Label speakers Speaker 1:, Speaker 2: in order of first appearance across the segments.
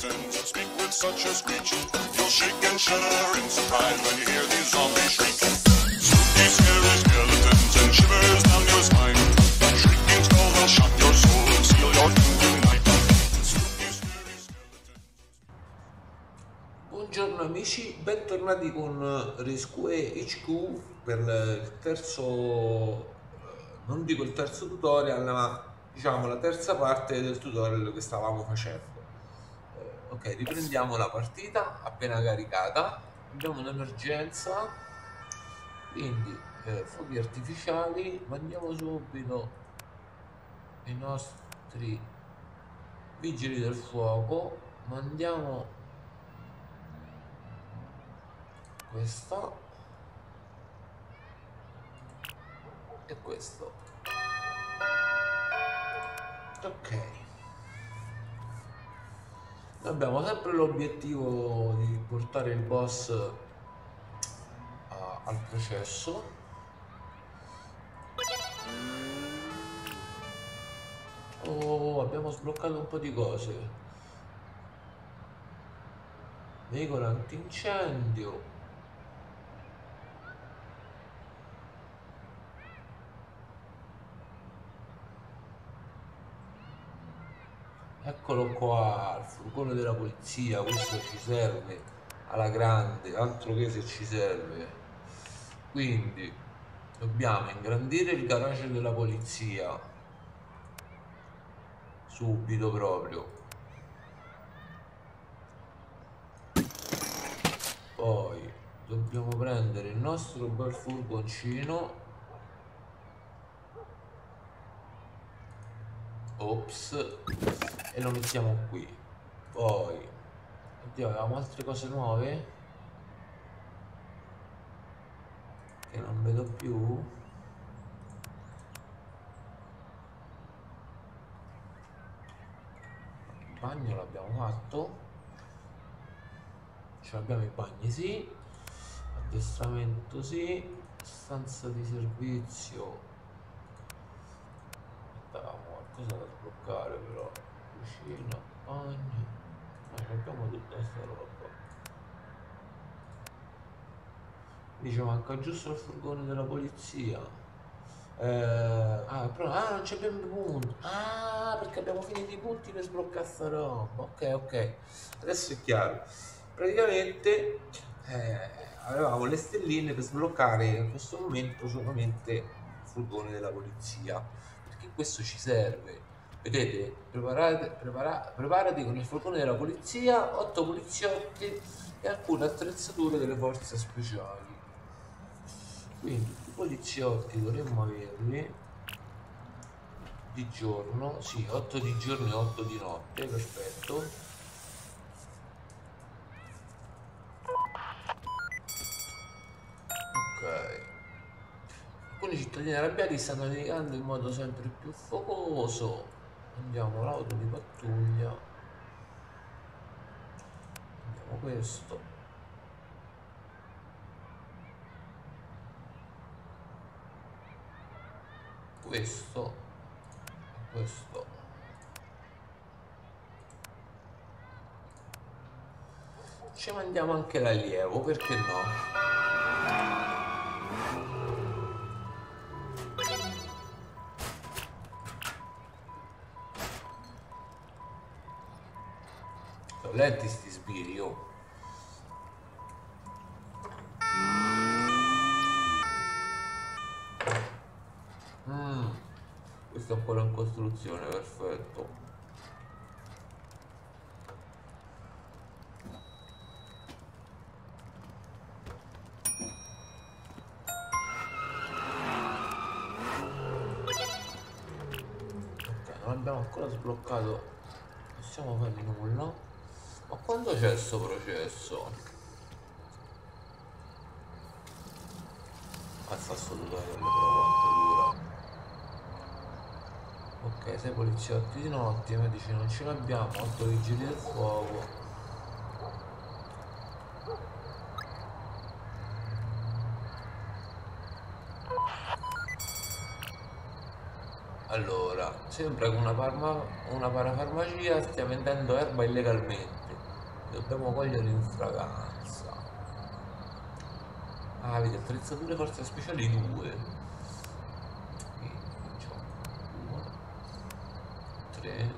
Speaker 1: skeletons that speak with such a screech. You'll shake and shudder in surprise when you hear these zombies shriek. Spooky, scary skeletons and shivers down your spine. Shrieking skulls will shock your soul and seal your doom tonight. Spooky, scary skeletons.
Speaker 2: Buongiorno amici, bentornati con Rescue HQ per il terzo, non dico il terzo tutorial, ma diciamo la terza parte del tutorial che stavamo facendo. Ok, riprendiamo la partita appena caricata. Abbiamo un'emergenza, quindi eh, fuochi artificiali. Mandiamo subito i nostri vigili del fuoco. Mandiamo questa e questo ok Abbiamo sempre l'obiettivo di portare il boss a- al processo. Oh abbiamo sbloccato un po' di cose. Veicolo antincendio Eccolo qua, il furgone della polizia, questo ci serve alla grande, altro che se ci serve. Quindi dobbiamo ingrandire il garage della polizia subito proprio. Poi dobbiamo prendere il nostro bel furgoncino. Ops e lo mettiamo qui. Poi oddio avevamo altre cose nuove che non vedo più. Il bagno l'abbiamo fatto. Ce l'abbiamo i bagni sì. Addestramento sì. Stanza di servizio. Avevamo qualcosa da sbloccare però cucina, bagno no, abbiamo tutta questa roba dice manca giusto il furgone della polizia. Eh, ah, però, ah non abbiamo i punti. Ah perché abbiamo finito i punti per sbloccare sta roba. Ok ok. Adesso è chiaro. Praticamente eh, avevamo le stelline per sbloccare in questo momento solamente il furgone della polizia perché questo ci serve vedete? Preparate, prepara- preparati con il furgone della polizia 8 poliziotti e alcune attrezzature delle forze speciali. Quindi i poliziotti dovremmo averli di giorno sì 8 di giorno e 8 di notte perfetto. Alcuni cittadini arrabbiati stanno litigando in modo sempre più focoso andiamo l'auto di pattuglia andiamo questo. Questo. Questo. Ci mandiamo anche l'allievo perché no lenti sti sbirri oh. Mm, ancora in costruzione perfetto. Ok non abbiamo ancora sbloccato. Possiamo fare nulla ma quando c'è questo processo? Mazza sto tutorial però quanto dura. Ok, 6 poliziotti di notte, medici non ce l'abbiamo, 8 vigili del fuoco. Allora, sembra che una, una parafarmacia stia vendendo erba illegalmente Dobbiamo cogliere in fragranza. Ah, vedi, attrezzature forze speciali 2. 3.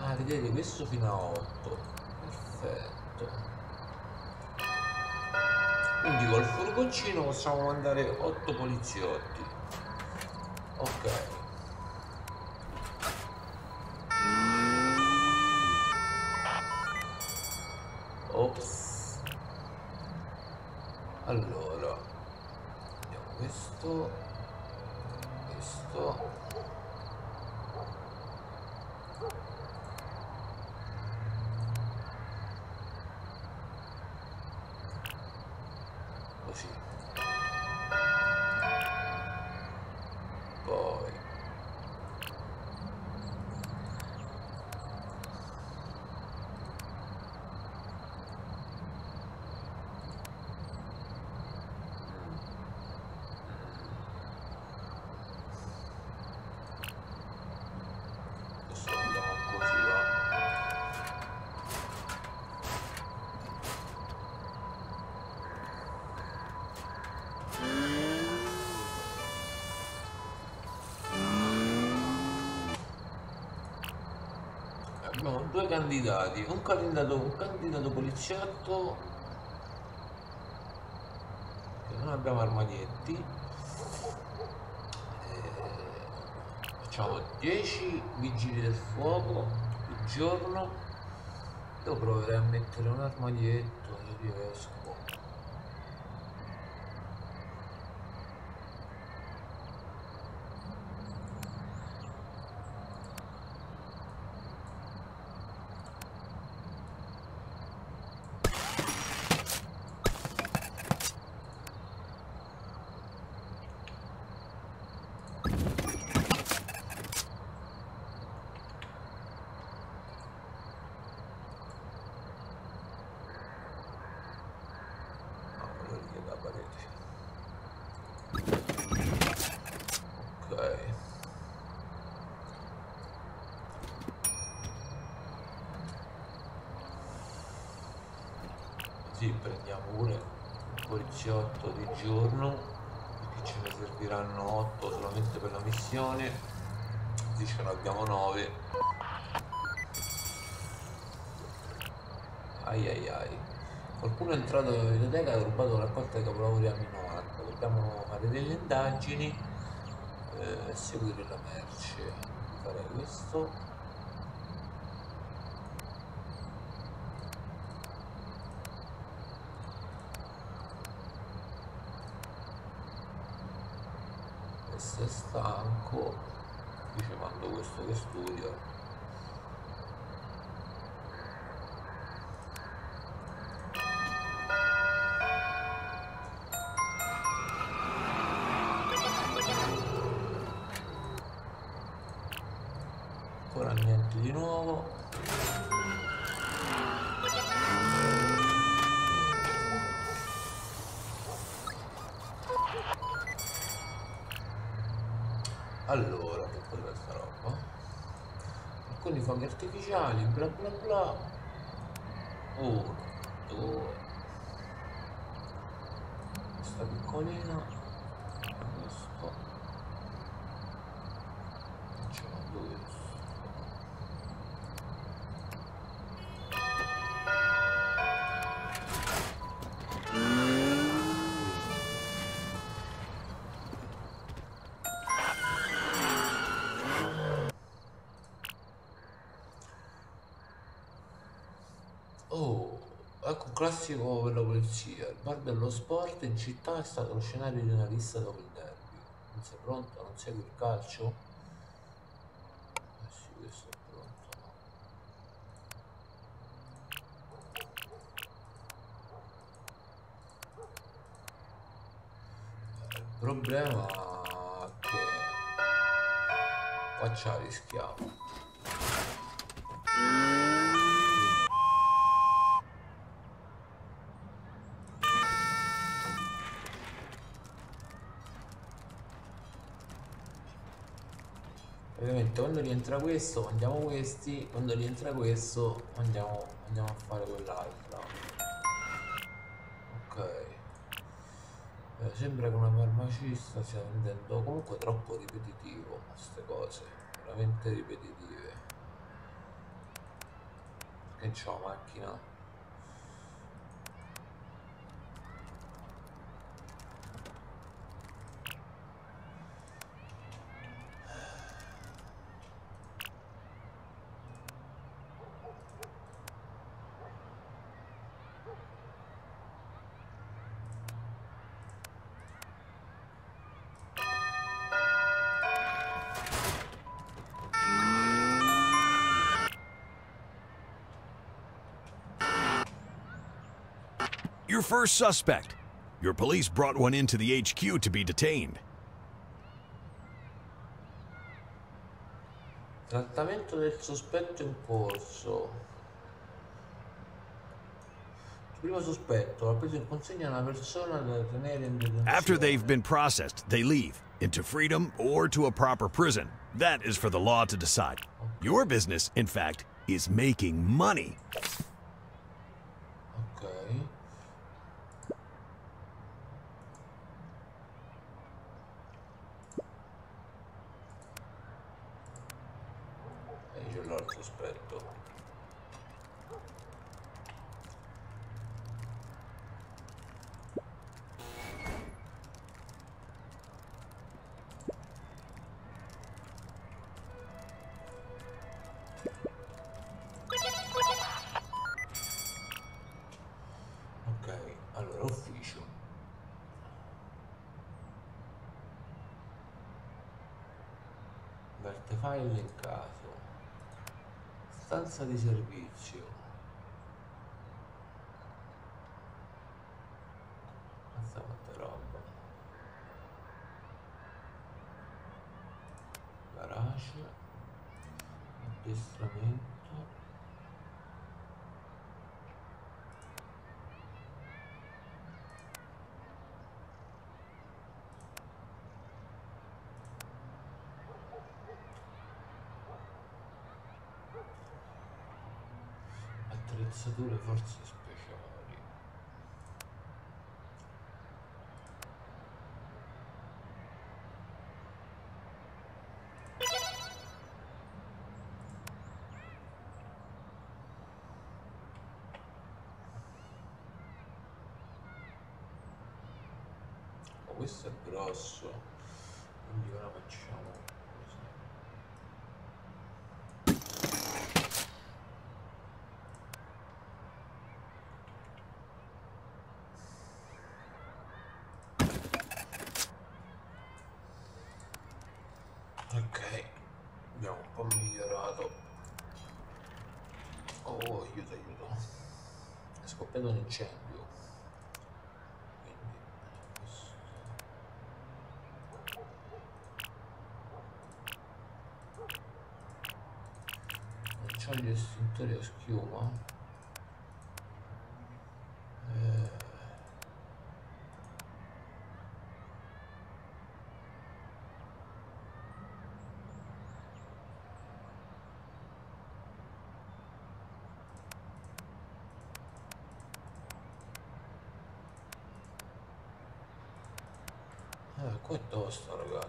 Speaker 2: Ah, vedete, questo fino a 8. Perfetto. Quindi col furgoncino possiamo mandare 8 poliziotti. Ok. Ops. Allora, vediamo questo, questo. Così. Poi. Questo lo andiamo così, va. Abbiamo due candidati, un candidato, un candidato poliziotto che non abbiamo armadietti. Eh, facciamo 10 vigili del fuoco il giorno. Io proverei a mettere un armadietto se riesco. No, quello lì è da parete. Ok. Così prendiamo pure poliziotto di giorno, perché ce ne serviranno 8 solamente per la missione. Così ce ne abbiamo 9. Ai ai ai. Qualcuno è entrato nella biblioteca e ha rubato la raccolta dei capolavori anni 90. Dobbiamo fare delle indagini eh, seguire la merce. Farei questo. È stanco. Dice mando questo che studia. Fuochi artificiali, bla bla bla. Uno, due. Questa piccolina. Classico per la polizia. Il bar dello sport in città è stato lo scenario di una lista dopo il derby. Non sei pronto? Non segui il calcio? Eh sì, questo è pronto. no? Il problema è che qua ci rischiamo. Praticamente quando rientra questo mandiamo questi, quando rientra questo andiamo, andiamo a fare quell'altra. Ok. Eh, sembra che una farmacista stia vendendo comunque troppo ripetitivo queste cose, veramente ripetitive. Che c'ho macchina?
Speaker 3: Your first suspect. Your police brought one into the HQ to be detained.
Speaker 2: Trattamento del sospetto in corso. Primo sospetto ha preso in consegna una persona da tenere in detenzione.
Speaker 3: After they've been processed, they leave into freedom or to a proper prison. That is for the law to decide. Your business, in fact, is making money.
Speaker 2: Io l'ho il ufficio. Verte file. Stanza di servizio. Mazza quanta roba. Garage. Addestramento. Attrezzature forze speciali. Oh, questo è grosso, quindi ora facciamo così. Ok, abbiamo un po' migliorato. Oh, aiuto, aiuto. È scoppiato un incendio. Quindi, questo. Non c'ho gli estintori a schiuma.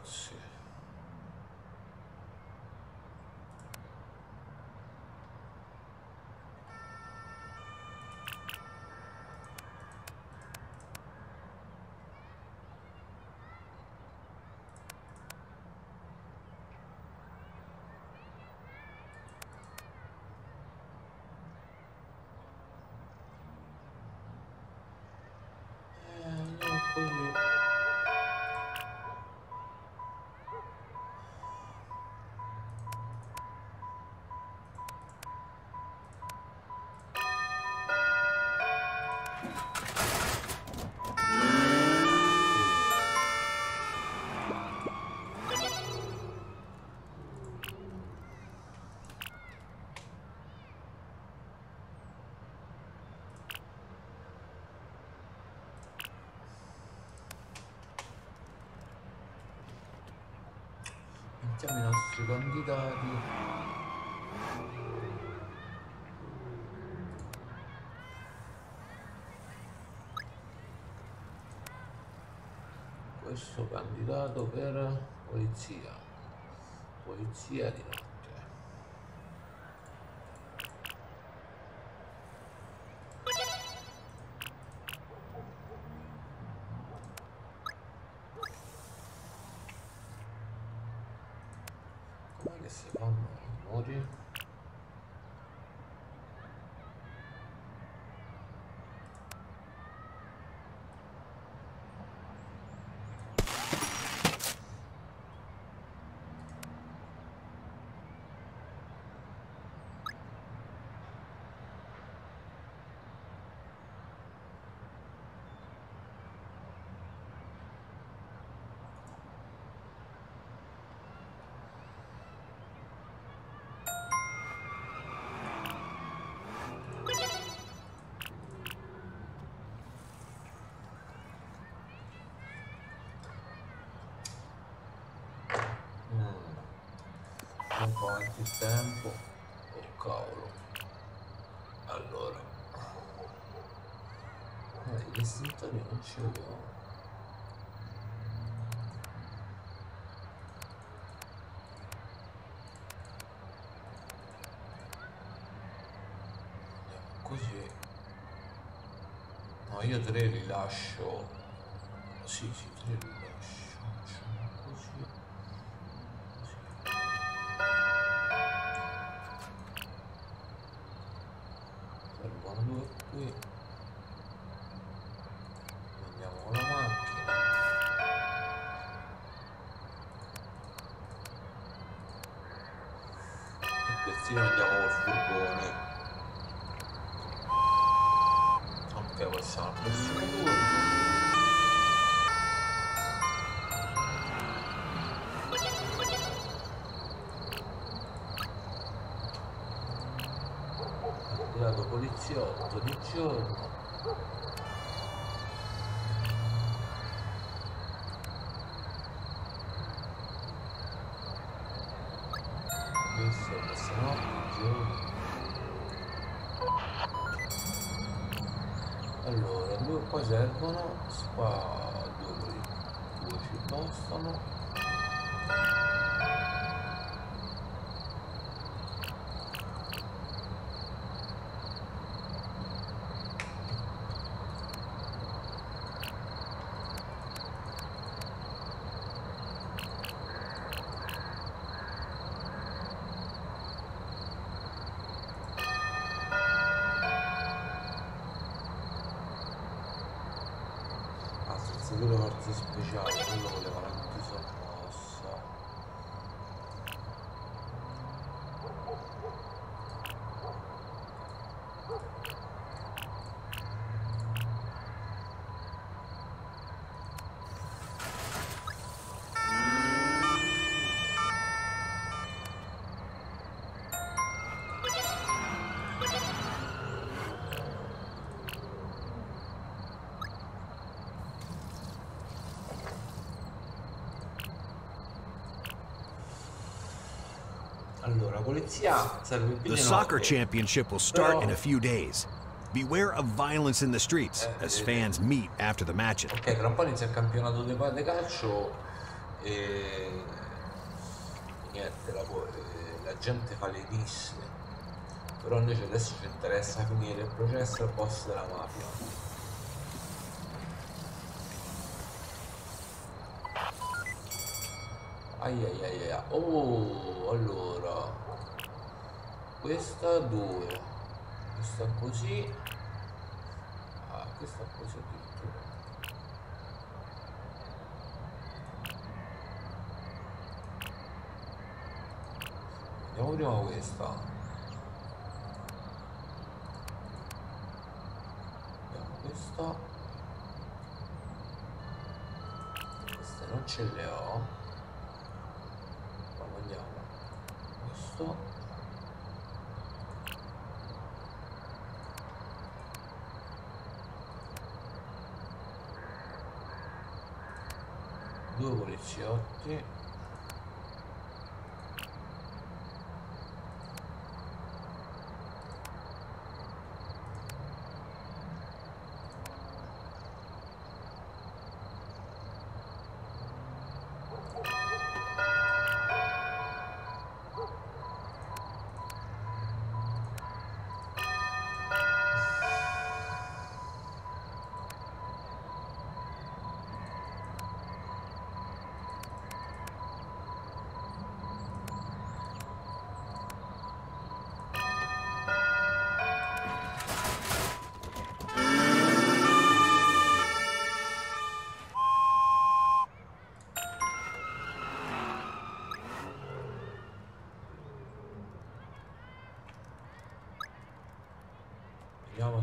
Speaker 2: Galáxia. Mettiamo i nostri candidati questo candidato per polizia. Polizia di notte Com'è che si fanno i muri? Mm. Il tempo. Oh cavolo. Allora. Eh, gli istintori non ce li ho. Così. No, io tre li lascio. Sì, sì, Servono due qui. Servono, qua due ci bastano.
Speaker 3: The soccer championship will start in a few days. Beware of violence in the streets eh, as eh, fans eh. meet after the matches.
Speaker 2: Ok, tra un po' inizia il campionato di calcio e niente, la, eh, la gente fa le risse. Però invece adesso ci interessa finire il processo al boss della mafia. Ai ai ai ai. Oh, allora. Questa due. Questa così. Ah, questa così addirittura. Vediamo prima questa. Vediamo questa. Queste non ce le ho. Ma vediamo. Questo. Due poliziotti.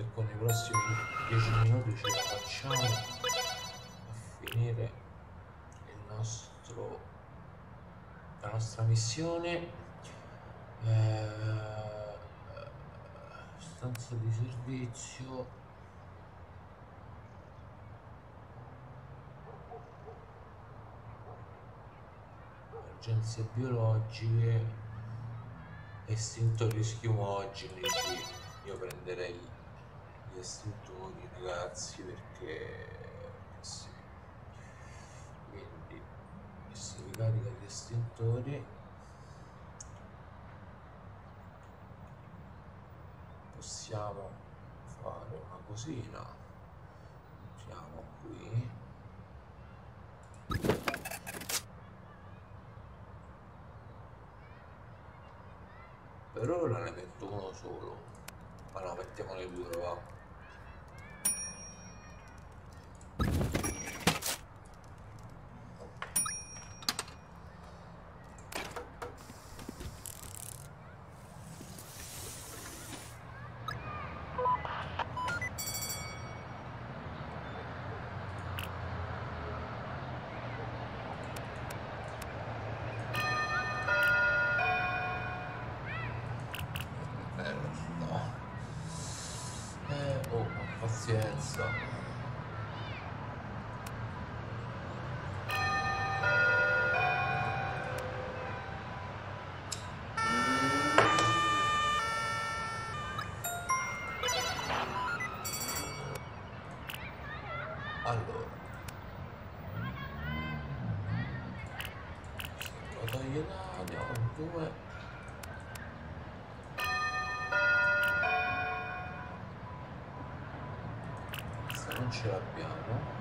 Speaker 2: Se con i prossimi 10 minuti ce la facciamo a finire nostro la nostra missione. Eh, stanza di servizio. Urgenze biologiche. Estintori schiumogeni sì. Io prenderei gli estintori ragazzi perché sì. quindi si ricarica gli estintori possiamo fare una cosina. Siamo qui. Per ora ne metto uno solo. Ma no mettiamone due va bello no eh oh pazienza allora ce l'abbiamo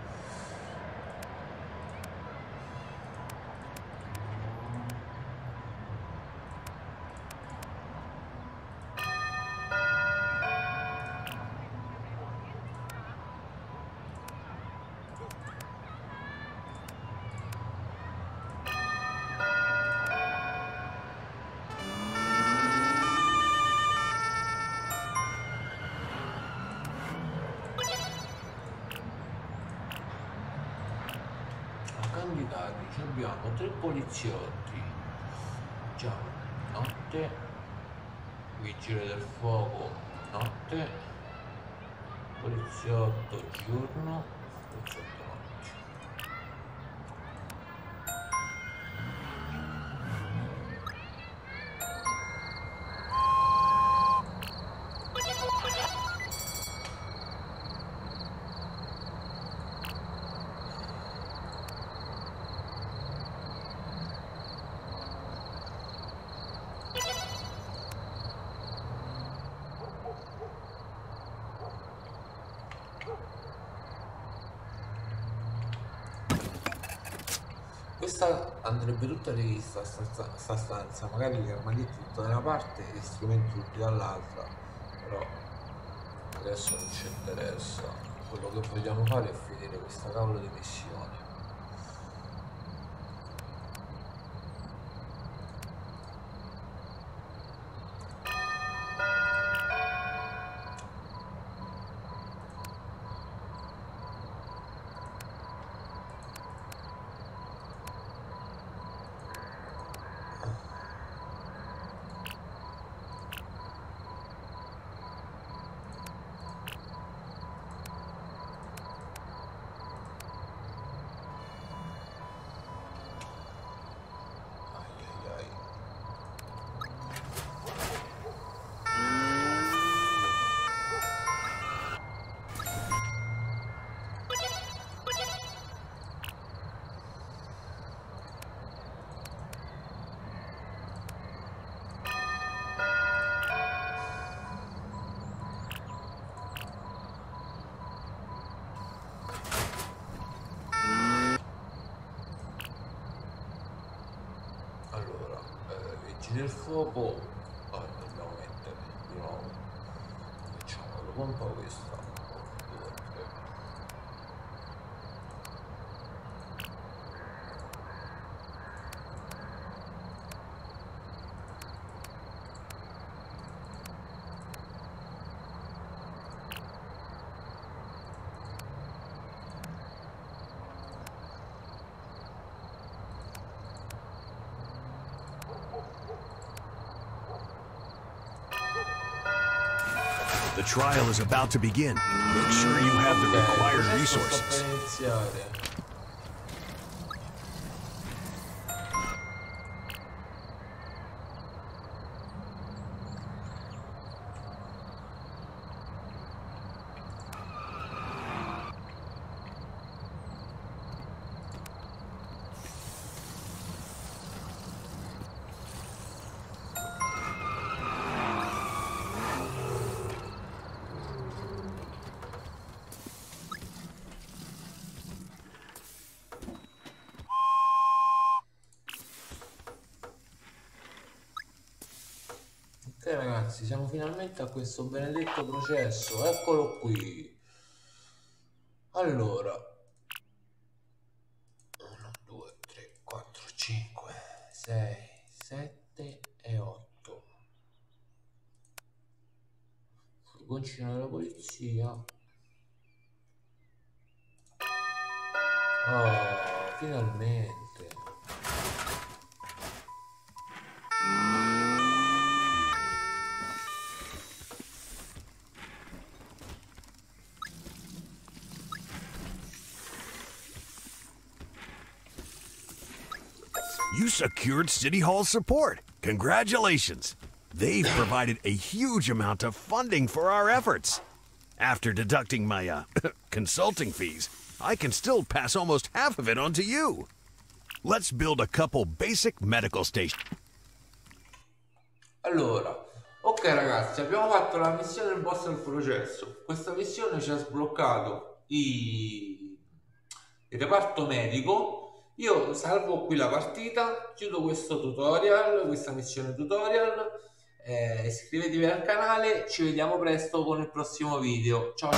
Speaker 2: abbiamo tre poliziotti. Già notte vigile del fuoco notte poliziotto giorno questa andrebbe tutta rivista sta, sta- sta stanza. Magari gli armadietti tutta da una parte e gli strumenti tutti dall'altra. Però adesso non ci interessa quello che vogliamo fare è finire questa cavolo di missione del fuoco, ah, dobbiamo mettere di nuovo. Facciamo un po' questa.
Speaker 3: Trial is about to begin. Make sure you have the required resources.
Speaker 2: Ragazzi, siamo finalmente a questo benedetto processo, eccolo qui.
Speaker 3: You secured City Hall support. Congratulations. They've provided a huge amount of funding for our efforts. After deducting my uh, consulting fees, I can still pass almost half of it on to you. Let's build a couple basic medical stations.
Speaker 2: Allora, ok ragazzi, abbiamo fatto la missione del boss del processo. Questa missione ci ha sbloccato i- il reparto medico. Io salvo qui la partita, chiudo questo tutorial, questa missione tutorial, eh, iscrivetevi al canale, ci vediamo presto con il prossimo video. Ciao!